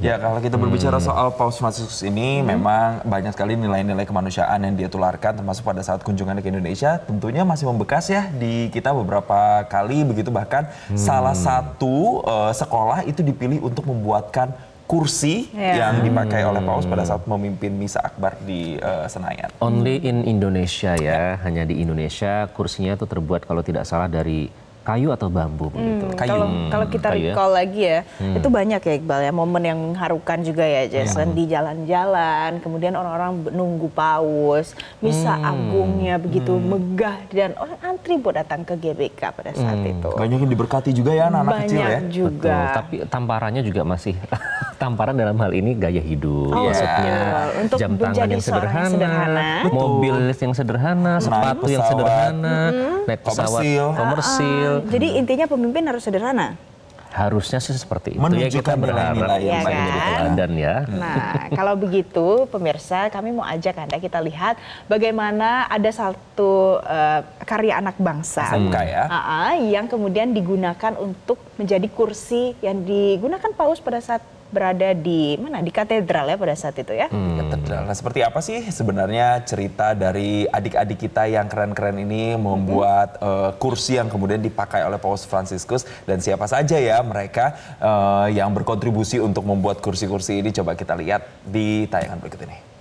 Ya kalau kita berbicara Hmm. soal Paus Franciscus ini memang banyak sekali nilai-nilai kemanusiaan yang dia tularkan termasuk pada saat kunjungannya ke Indonesia tentunya masih membekas ya di kita beberapa kali begitu bahkan Hmm. salah satu eh, sekolah itu dipilih untuk membuatkan kursi Ya. yang dipakai oleh Paus pada saat memimpin misa akbar di eh, Senayan. Only in Indonesia ya, hanya di Indonesia kursinya itu terbuat kalau tidak salah dari kayu atau bambu begitu. Hmm, Kayu. Kalau kalau kita kayu ya. recall lagi ya, itu banyak ya Iqbal ya momen yang mengharukan juga ya Jason di jalan-jalan, kemudian orang-orang nunggu paus, misa agungnya begitu megah dan orang antri buat datang ke GBK pada saat itu. Banyak yang diberkati juga ya anak-anak kecil Banyak ya. juga. Betul, tapi tamparannya juga masih tamparan dalam hal ini gaya hidup, Oh, maksudnya betul. Untuk jam tangan yang yang sederhana, sederhana. mobil yang sederhana, sepatu yang pesawat. sederhana, naik pesawat Komersil. komersil. Ah, jadi intinya pemimpin harus sederhana. Harusnya sih seperti itu ya Menunjukkan kita berharap yang bisa baik. menjadi kan? teladan ya. Nah, kalau begitu pemirsa, kami mau ajak Anda kita lihat bagaimana ada satu eh, karya anak bangsa. SMK ya. Ah, ah, yang kemudian digunakan untuk menjadi kursi yang digunakan paus pada saat berada di mana di katedral ya pada saat itu ya. Katedral. Nah, seperti apa sih sebenarnya cerita dari adik-adik kita yang keren-keren ini membuat eh, kursi yang kemudian dipakai oleh Paus Franciscus dan siapa saja ya mereka eh, yang berkontribusi untuk membuat kursi-kursi ini coba kita lihat di tayangan berikut ini.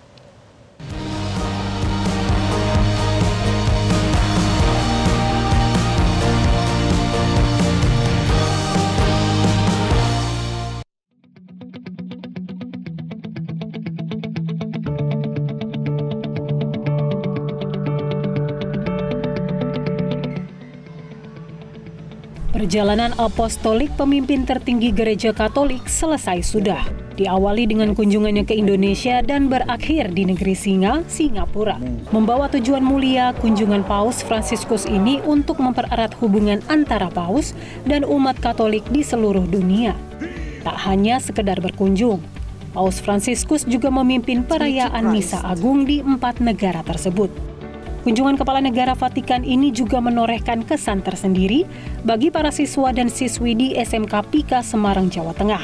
Perjalanan apostolik pemimpin tertinggi gereja Katolik selesai sudah. Diawali dengan kunjungannya ke Indonesia dan berakhir di negeri Singa, Singapura. Membawa tujuan mulia, kunjungan Paus Fransiskus ini untuk mempererat hubungan antara Paus dan umat Katolik di seluruh dunia. Tak hanya sekedar berkunjung, Paus Fransiskus juga memimpin perayaan Misa Agung di empat negara tersebut. Kunjungan Kepala Negara Vatikan ini juga menorehkan kesan tersendiri bagi para siswa dan siswi di SMK Pika Semarang, Jawa Tengah.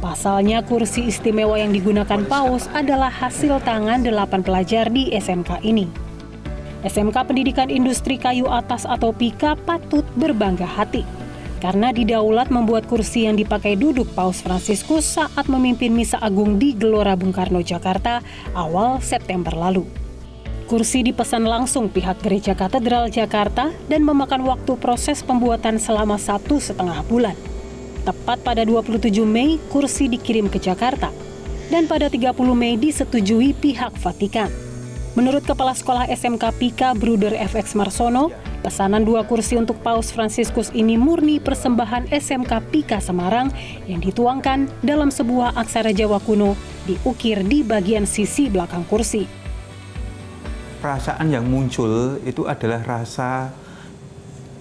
Pasalnya kursi istimewa yang digunakan Paus adalah hasil tangan delapan pelajar di SMK ini. SMK Pendidikan Industri Kayu Atas atau PIKA patut berbangga hati karena didaulat membuat kursi yang dipakai duduk Paus Fransiskus saat memimpin Misa Agung di Gelora Bung Karno, Jakarta awal September lalu. Kursi dipesan langsung pihak Gereja Katedral Jakarta dan memakan waktu proses pembuatan selama satu setengah bulan. Tepat pada 27 Mei, kursi dikirim ke Jakarta. Dan pada 30 Mei disetujui pihak Vatikan. Menurut Kepala Sekolah SMK Pika Bruder FX Marsono, pesanan dua kursi untuk Paus Fransiskus ini murni persembahan SMK Pika Semarang yang dituangkan dalam sebuah aksara Jawa kuno diukir di bagian sisi belakang kursi perasaan yang muncul itu adalah rasa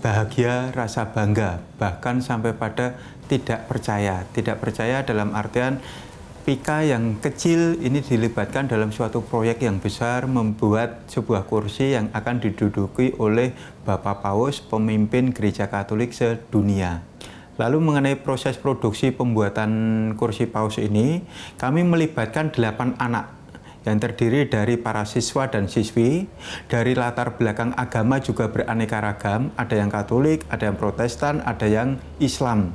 bahagia, rasa bangga, bahkan sampai pada tidak percaya. Tidak percaya dalam artian Pika yang kecil ini dilibatkan dalam suatu proyek yang besar membuat sebuah kursi yang akan diduduki oleh Bapak Paus, pemimpin gereja Katolik sedunia. Lalu mengenai proses produksi pembuatan kursi paus ini, kami melibatkan delapan anak yang terdiri dari para siswa dan siswi, dari latar belakang agama juga beraneka ragam, ada yang Katolik, ada yang Protestan, ada yang Islam.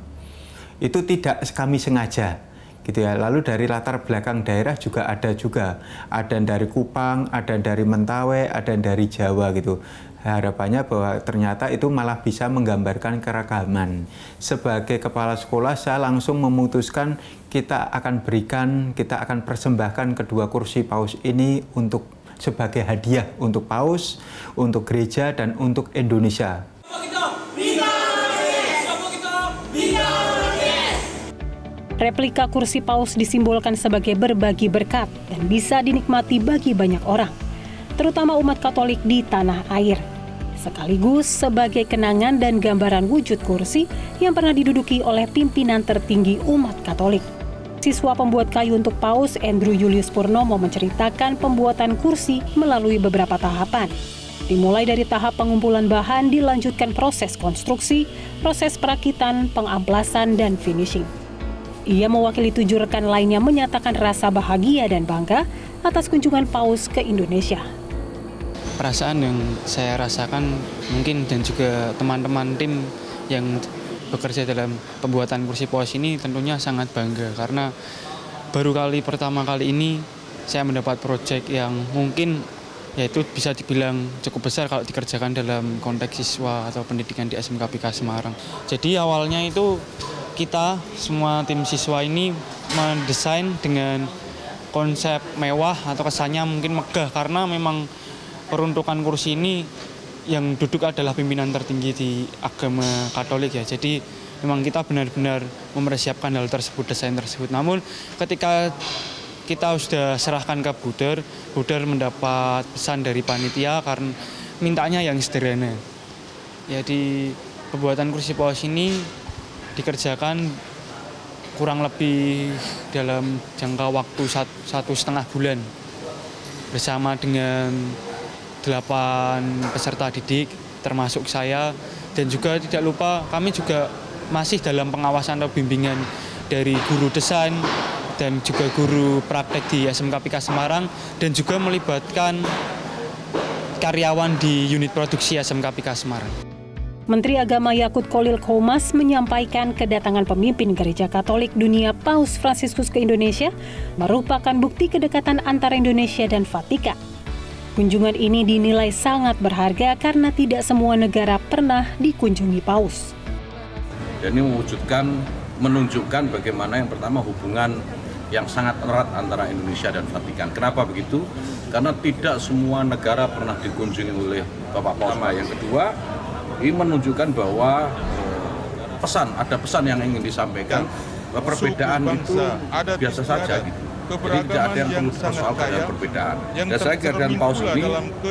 Itu tidak kami sengaja, gitu ya. Lalu dari latar belakang daerah juga ada juga, ada yang dari Kupang, ada yang dari Mentawai, ada yang dari Jawa gitu. Harapannya bahwa ternyata itu malah bisa menggambarkan keragaman. Sebagai kepala sekolah saya langsung memutuskan kita akan berikan, kita akan persembahkan kedua kursi paus ini untuk sebagai hadiah untuk paus, untuk gereja dan untuk Indonesia. Replika kursi paus disimbolkan sebagai berbagi berkat dan bisa dinikmati bagi banyak orang, terutama umat Katolik di tanah air. Sekaligus sebagai kenangan dan gambaran wujud kursi yang pernah diduduki oleh pimpinan tertinggi umat Katolik. Siswa pembuat kayu untuk paus Andrew Julius Purnomo menceritakan pembuatan kursi melalui beberapa tahapan. Dimulai dari tahap pengumpulan bahan, dilanjutkan proses konstruksi, proses perakitan, pengaplasan, dan finishing. Ia mewakili tujuh rekan lainnya menyatakan rasa bahagia dan bangga atas kunjungan Paus ke Indonesia. Perasaan yang saya rasakan mungkin dan juga teman-teman tim yang bekerja dalam pembuatan kursi paus ini tentunya sangat bangga karena baru kali pertama kali ini saya mendapat proyek yang mungkin yaitu bisa dibilang cukup besar kalau dikerjakan dalam konteks siswa atau pendidikan di SMKPK Semarang. Jadi awalnya itu kita semua tim siswa ini mendesain dengan konsep mewah atau kesannya mungkin megah karena memang peruntukan kursi ini yang duduk adalah pimpinan tertinggi di agama Katolik ya. Jadi memang kita benar-benar mempersiapkan hal tersebut, desain tersebut. Namun ketika kita sudah serahkan ke Buder, Buder mendapat pesan dari panitia karena mintanya yang sederhana. Ya di pembuatan kursi paus ini dikerjakan kurang lebih dalam jangka waktu satu setengah bulan bersama dengan delapan peserta didik termasuk saya dan juga tidak lupa kami juga masih dalam pengawasan atau bimbingan dari guru desain dan juga guru praktek di SMKPK Semarang dan juga melibatkan karyawan di unit produksi SMKPK Semarang. Menteri Agama Yakut Kolil Komas menyampaikan kedatangan pemimpin Gereja Katolik Dunia Paus Fransiskus ke Indonesia merupakan bukti kedekatan antara Indonesia dan Vatikan. Kunjungan ini dinilai sangat berharga karena tidak semua negara pernah dikunjungi paus. Dan ini mewujudkan, menunjukkan bagaimana yang pertama hubungan yang sangat erat antara Indonesia dan Vatikan. Kenapa begitu? Karena tidak semua negara pernah dikunjungi oleh Bapak Paus. Yang kedua, ini menunjukkan bahwa eh, pesan, ada pesan yang ingin disampaikan, bahwa perbedaan itu biasa saja gitu jadi tidak ada yang perlu dipersoalkan dalam perbedaan. Dan saya kira dan paus ini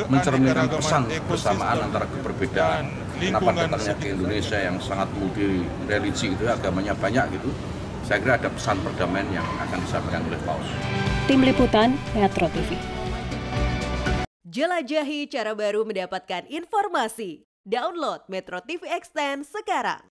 mencerminkan pesan bersamaan antara keberbedaan. Kenapa datangnya ke Indonesia yang sangat multi religi itu agamanya banyak gitu. Saya kira ada pesan perdamaian yang akan disampaikan oleh paus. Tim Liputan Metro TV. Jelajahi cara baru mendapatkan informasi. Download Metro TV Extend sekarang.